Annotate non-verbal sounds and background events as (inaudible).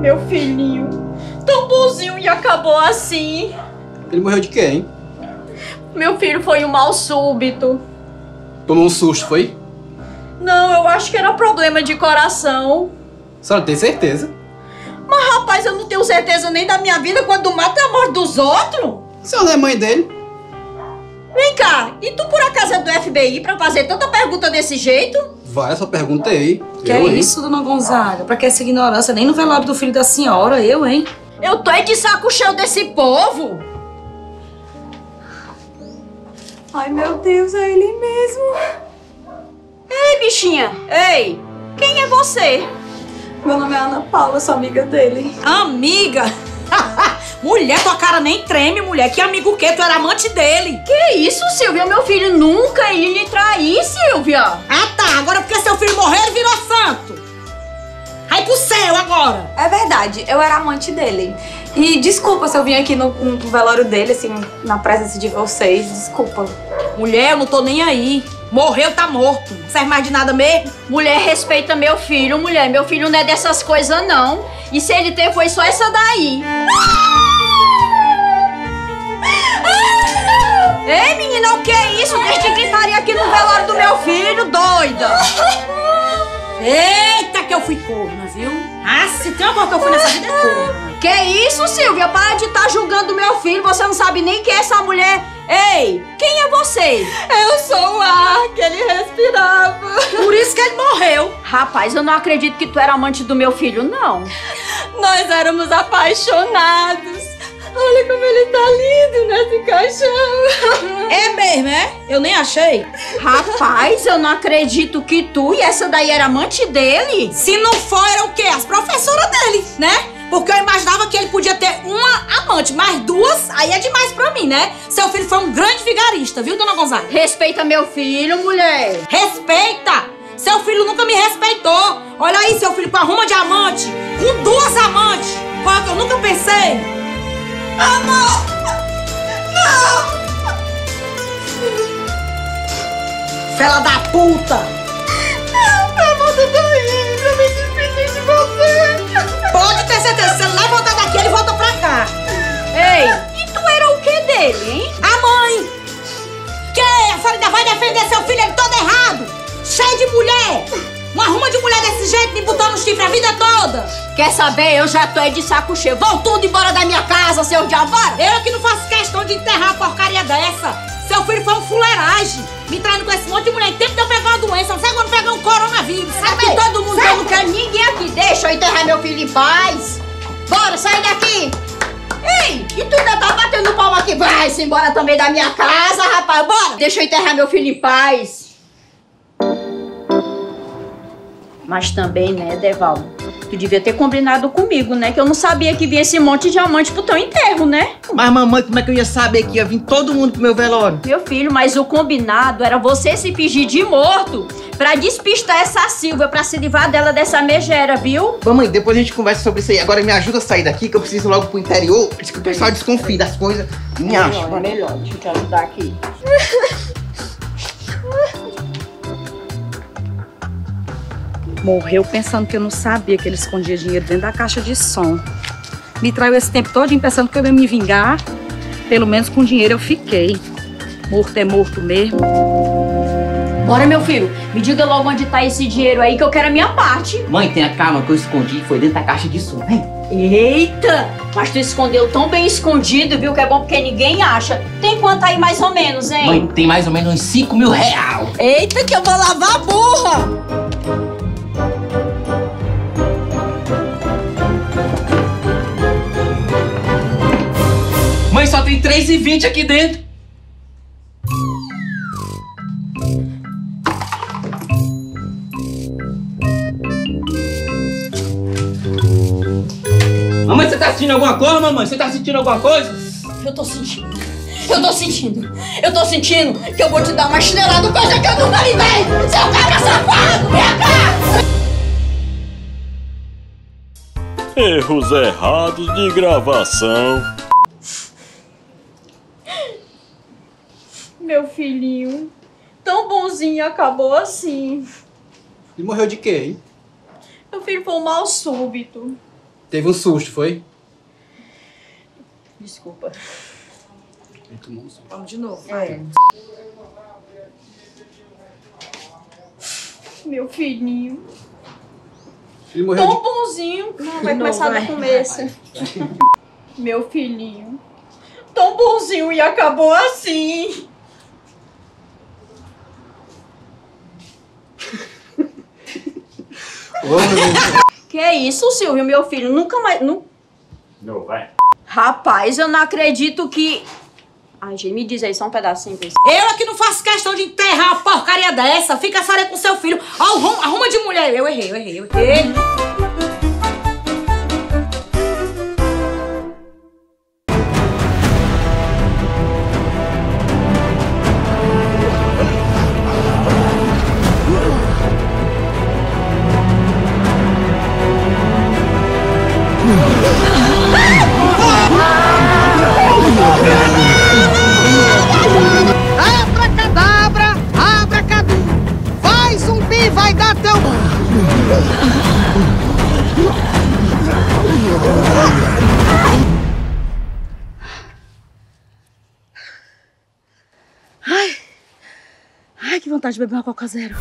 Meu filhinho, tão bonzinho e acabou assim. Ele morreu de quê, hein? Meu filho foi um mal súbito. Tomou um susto, foi? Não, eu acho que era problema de coração. A senhora tem certeza? Mas rapaz, eu não tenho certeza nem da minha vida quando mata a morte dos outros. A senhora não é mãe dele? Vem cá, e tu por acaso é do FBI pra fazer tanta pergunta desse jeito? Vai, só perguntei. Que eu, é hein? isso, dona Gonzaga? Pra que essa ignorância? Nem no velório do filho da senhora, eu, hein? Eu tô é de saco cheio desse povo. Ai, meu Deus, é ele mesmo. Ei, bichinha, ei, quem é você? Meu nome é Ana Paula, sou amiga dele. Amiga! Mulher, tua cara nem treme, mulher. Que amigo o quê? Tu era amante dele. Que isso, Silvia? Meu filho nunca ia lhe trair, Silvia. Ah, tá. Agora porque seu filho morreu, ele virou santo. Vai pro céu agora. É verdade, eu era amante dele. E desculpa se eu vim aqui no, no velório dele, assim, na presença de vocês. Desculpa. Mulher, eu não tô nem aí. Morreu, tá morto. Não serve mais de nada mesmo. Mulher, respeita meu filho, mulher. Meu filho não é dessas coisas, não. E se ele ter, foi só essa daí. Ei, menina, o que é isso? Deixa de gritaria aqui no velório do meu filho, doida. Eita, que eu fui corna, viu? Ah, se tem uma coisa que eu fui nessa vida é corna. Que isso, Silvia? Para de estar julgando meu filho. Você não sabe nem quem é essa mulher. Ei, quem é você? Eu sou o ar que ele respirava. Por isso que ele morreu. Rapaz, eu não acredito que tu era amante do meu filho, não. Nós éramos apaixonados. Olha como ele tá lindo nesse caixão. (laughs) É mesmo, é? Eu nem achei. Rapaz, eu não acredito que tu e essa daí era amante dele. Se não for, era o quê? As professoras dele, né? Porque eu imaginava que ele podia ter uma amante, mas duas, aí é demais pra mim, né? Seu filho foi um grande vigarista, viu, dona Gonzaga? Respeita meu filho, mulher. Respeita! Seu filho nunca me respeitou. Olha aí, seu filho com arruma de amante, com duas amantes. Coisa que eu nunca pensei. Amor! Não! Fela da puta! Amor, eu tô indo. Eu me despedi de você. Pode ter certeza, se ele voltar daqui, ele volta pra cá. Ei, e tu era o que dele, hein? A mãe! Que? A senhora ainda vai defender seu filho ele todo errado? Cheio de mulher! Uma arruma de mulher desse jeito, me botando chifre a vida toda! Quer saber? Eu já tô aí de saco cheio. Vão tudo embora da minha casa, seu diavara. Eu que não faço questão de enterrar uma porcaria dessa! Seu filho foi um fuleiragem! Me traindo com esse monte de mulher em tempo de eu pegar uma doença, não sei quando pegar um coronavírus, Aqui sabe? todo mundo, eu não quero ninguém aqui. Deixa eu enterrar meu filho em paz. Bora, sai daqui. Ei, e tu ainda tá batendo palma aqui? Vai-se embora também da minha casa, rapaz. Bora. Deixa eu enterrar meu filho em paz. Mas também, né, Devaldo? Tu devia ter combinado comigo, né? Que eu não sabia que vinha esse monte de amante pro teu enterro, né? Mas mamãe, como é que eu ia saber que ia vir todo mundo pro meu velório? Meu filho, mas o combinado era você se fingir de morto pra despistar essa Silvia, pra se livrar dela dessa megera, viu? Mamãe, depois a gente conversa sobre isso aí. Agora me ajuda a sair daqui, que eu preciso logo pro interior. Diz que o pessoal desconfia das coisas. Me acha. Melhor, melhor. Deixa eu te ajudar aqui. (laughs) Morreu pensando que eu não sabia que ele escondia dinheiro dentro da caixa de som. Me traiu esse tempo todo pensando que eu ia me vingar. Pelo menos com dinheiro eu fiquei. Morto é morto mesmo. Bora, meu filho. Me diga logo onde tá esse dinheiro aí que eu quero a minha parte. Mãe, tenha calma que eu escondi. Foi dentro da caixa de som. Vem. Eita! Mas tu escondeu tão bem escondido, viu? Que é bom porque ninguém acha. Tem quanto aí mais ou menos, hein? Mãe, tem mais ou menos uns 5 mil real. Eita, que eu vou lavar a burra! Tem 3,20 aqui dentro. Mamãe, você tá sentindo alguma coisa, mamãe? Você tá sentindo alguma coisa? Eu tô sentindo. Eu tô sentindo. Eu tô sentindo que eu vou te dar uma chinelada, coisa que eu nunca lhe dei! Seu cabra safado! Vem cá! Erros errados de gravação. Meu filhinho, tão bonzinho acabou assim. Ele morreu de quê, hein? Meu filho foi um mal súbito. Teve um susto, foi? Desculpa. Ele tomou um susto. Vamos de novo. É. Meu filhinho. Ele morreu Tão de... bonzinho. Não, vai começar do começo. (laughs) Meu filhinho. Tão bonzinho e acabou assim. Ô, meu Deus. Que isso, Silvio, meu filho? Nunca mais. Nu... Não, vai. Rapaz, eu não acredito que. Ai, gente, me diz aí só um pedacinho. pra Eu aqui não faço questão de enterrar uma porcaria dessa. Fica ali com seu filho. Arruma, arruma de mulher. Eu errei, eu errei, eu errei. Abracadabra, abracadu. Vai zumbi, vai dar teu. Ai, que vontade de beber uma Coca Zero.